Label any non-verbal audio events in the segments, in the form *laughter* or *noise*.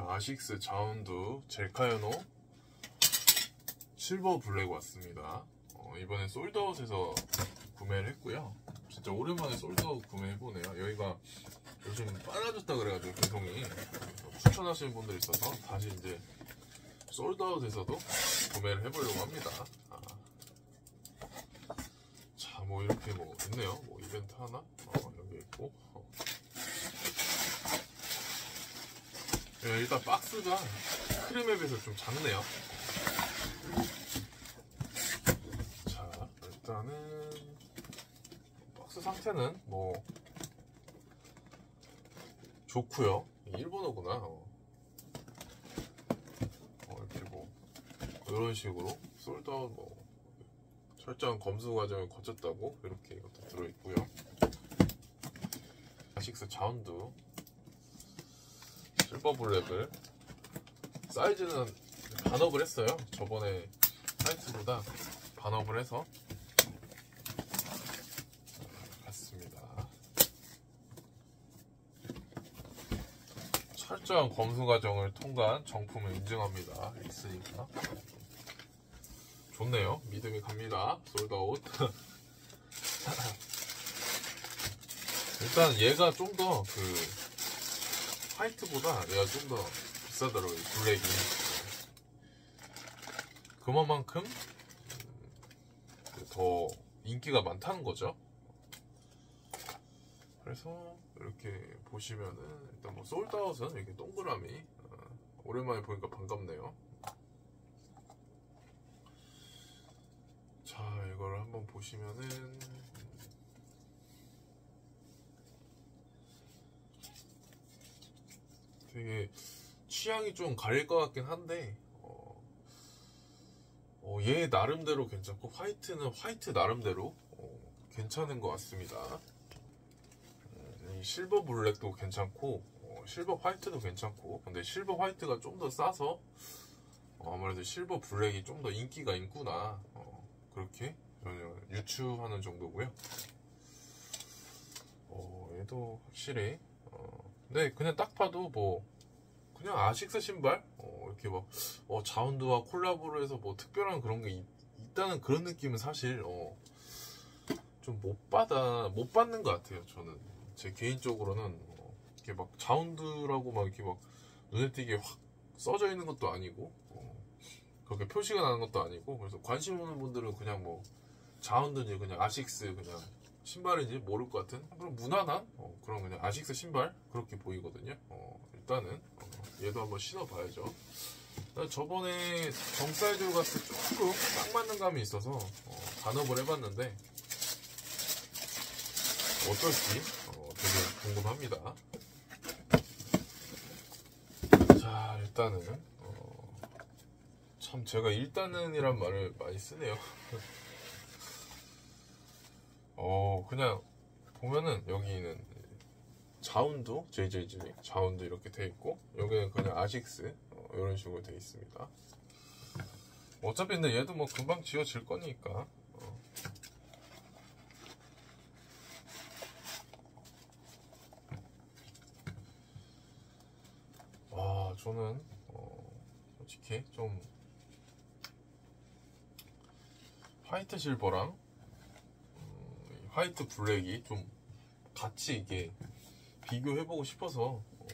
자, 아식스 자운드 젤카야노 silver black 왔습니다. 어, 이번에 솔드아웃에서 구매를 했고요. 진짜 오랜만에 솔드아웃 구매해보네요. 여기가 요즘 빨라졌다 그래가지고 배송이 추천하시는 분들 있어서 다시 이제 솔드아웃에서도 구매를 해보려고 합니다. 아. 자, 뭐 이렇게 뭐 있네요. 뭐 이벤트 하나 어, 이런 게 있고. 어. 예, 일단 박스가 크림에 비해서 좀 작네요. 자, 일단은 박스 상태는 뭐 좋고요. 일본어구나. 어. 어, 이렇게 뭐 이런 식으로 솔드아웃 뭐 철저한 검수 과정을 거쳤다고 이렇게 이것도 들어있고요. 아식스 자운드 실버 블랙을 사이즈는 반업을 했어요. 저번에 사이즈보다 반업을 해서 갔습니다. 철저한 검수 과정을 통과한 정품을 인증합니다. 있으니까. 좋네요. 믿음이 갑니다. 솔드아웃. *laughs* 일단 얘가 좀 더그 화이트보다 얘가 좀 더 비싸더라고요. 블랙이. 그만큼 더 인기가 많다는 거죠. 그래서 이렇게 보시면은 일단 뭐 솔드아웃은 이렇게 동그라미 어, 오랜만에 보니까 반갑네요. 자 이걸 한번 보시면은 되게 취향이 좀 가릴 것 같긴 한데 어, 어, 얘 나름대로 괜찮고 화이트는 화이트 나름대로 어, 괜찮은 것 같습니다. 음, 이 실버 블랙도 괜찮고 어, 실버 화이트도 괜찮고 근데 실버 화이트가 좀 더 싸서 어, 아무래도 실버 블랙이 좀 더 인기가 있구나 어, 그렇게 저는 유추하는 정도고요. 어, 얘도 확실히 어, 근데 그냥 딱 봐도 뭐 그냥 아식스 신발 어, 이렇게 막 어, 자운드와 콜라보를 해서 뭐 특별한 그런 게 있, 다는 그런 느낌은 사실 어, 좀 못 받아 못 받는 것 같아요. 저는 제 개인적으로는 어, 이렇게 막 자운드라고 막 이렇게 막 눈에 띄게 확 써져 있는 것도 아니고 어, 그렇게 표시가 나는 것도 아니고 그래서 관심 없는 분들은 그냥 뭐 자운드인지 그냥 아식스 그냥 신발인지 모를 것 같은 그런 무난한 어, 그런 그냥 아식스 신발 그렇게 보이거든요. 어, 일단은 어, 얘도 한번 신어봐야죠. 저번에 정 사이즈 같은 조금 딱 맞는 감이 있어서 어, 단업을 해봤는데 어떨지 어, 되게 궁금합니다. 자 일단은 어, 참 제가 일단은이란 말을 많이 쓰네요. *laughs* 어 그냥 보면은 여기는 자운드 JJG 자운드 이렇게 돼 있고 여기는 그냥 아식스 어, 이런 식으로 돼 있습니다. 어차피 근데 얘도 뭐 금방 지워질 거니까 어. 아 저는 어, 솔직히 좀 화이트 실버랑 음, 화이트 블랙이 좀 같이 이게 비교해보고 싶어서 어,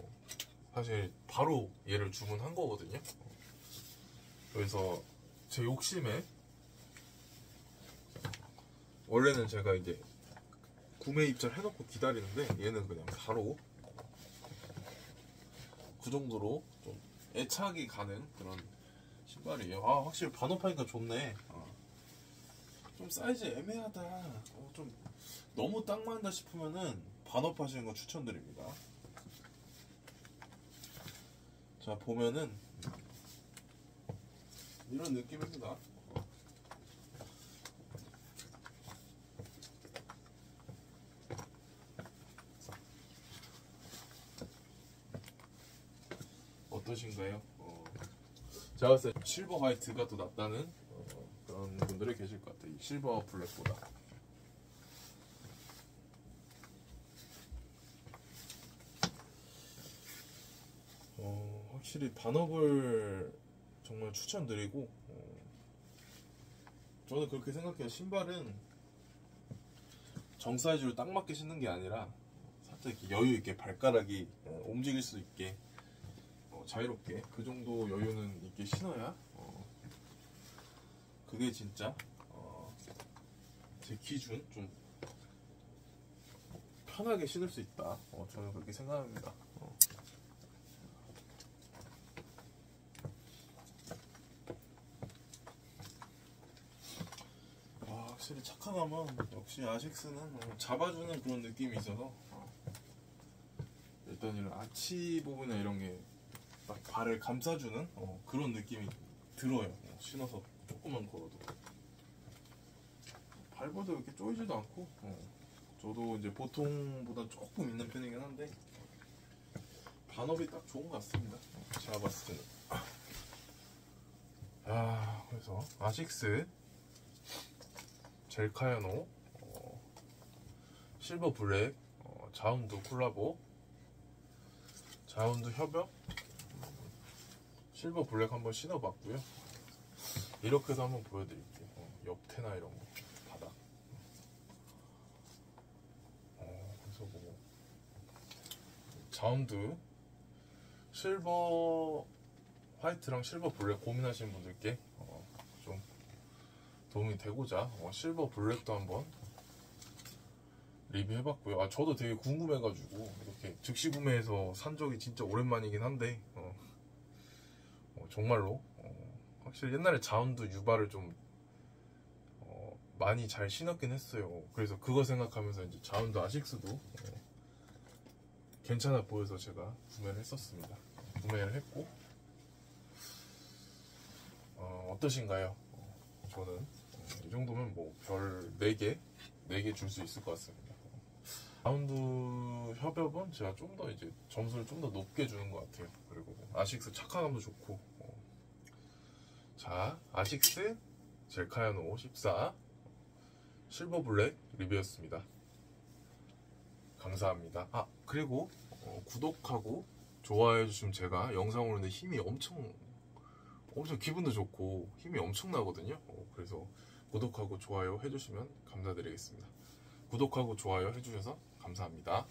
사실 바로 얘를 주문한 거거든요. 그래서 제 욕심에 원래는 제가 이제 구매 입찰 해놓고 기다리는데 얘는 그냥 바로 그 정도로 좀 애착이 가는 그런 신발이에요. 아 확실히 반업하니까 좋네. 어. 좀 사이즈 애매하다. 어, 좀 너무 딱 맞는다 싶으면은 반업 하시는 거 추천드립니다. 자 보면은 이런 느낌입니다. 어떠신가요? 어, 제가 봤을 때 실버 화이트가 더 낫다는 어, 그런 분들이 계실 것 같아요. 이 실버 블랙보다. 확실히 반업을 정말 추천드리고 어, 저는 그렇게 생각해요. 신발은 정 사이즈로 딱 맞게 신는 게 아니라 살짝 여유 있게 발가락이 어, 움직일 수 있게 어, 자유롭게 그 정도 여유는 있게 신어야 어, 그게 진짜 어, 제 기준 좀 편하게 신을 수 있다. 어, 저는 그렇게 생각합니다. 어. 아, 확실히 착화감은 역시 아식스는 어, 잡아주는 그런 느낌이 있어서 어. 일단 이런 아치 부분이나 이런 게 딱 발을 감싸주는 어, 그런 느낌이 들어요. 어, 신어서 조금만 걸어도 발보도 이렇게 쪼이지도 않고 어. 저도 이제 보통보다 조금 있는 편이긴 한데 반업이 딱 좋은 것 같습니다. 제가 봤을 때는. 아 그래서 아식스 젤카야노 어, silver black 어, 자운드 콜라보 자운드 협업 silver black 한번 신어봤고요. 이렇게 해서 한번 보여드릴게요. 어, 옆태나 이런 거 바닥. 어, 그래서 뭐 자운드 실버 화이트랑 실버 블랙 고민하시는 분들께 어, 좀 도움이 되고자 어, 실버 블랙도 한번 리뷰해봤고요. 아 저도 되게 궁금해가지고 이렇게 즉시 구매해서 산 적이 진짜 오랜만이긴 한데 어, 어, 정말로 어, 확실히 옛날에 자운드 유바를 좀 어, 많이 잘 신었긴 했어요. 그래서 그거 생각하면서 이제 자운드 아식스도 어, 괜찮아 보여서 제가 구매를 했었습니다. 구매를 했고 어, 어떠신가요? 어, 저는 어, 이 정도면 뭐 별 4개, 4개 줄 수 있을 것 같습니다. 라운드 협업은 제가 좀 더 이제 점수를 좀 더 높게 주는 것 같아요. 그리고 아식스 착화감도 좋고. 어. 자, 아식스 젤카야노 14 실버 블랙 리뷰였습니다. 감사합니다. 아, 그리고 어, 구독하고 좋아해 주시면 제가 영상 올리는데 힘이 엄청 엄청 기분도 좋고 힘이 엄청 나거든요. 어, 그래서 구독하고 좋아요 해주시면 감사드리겠습니다. 구독하고 좋아요 해주셔서 감사합니다.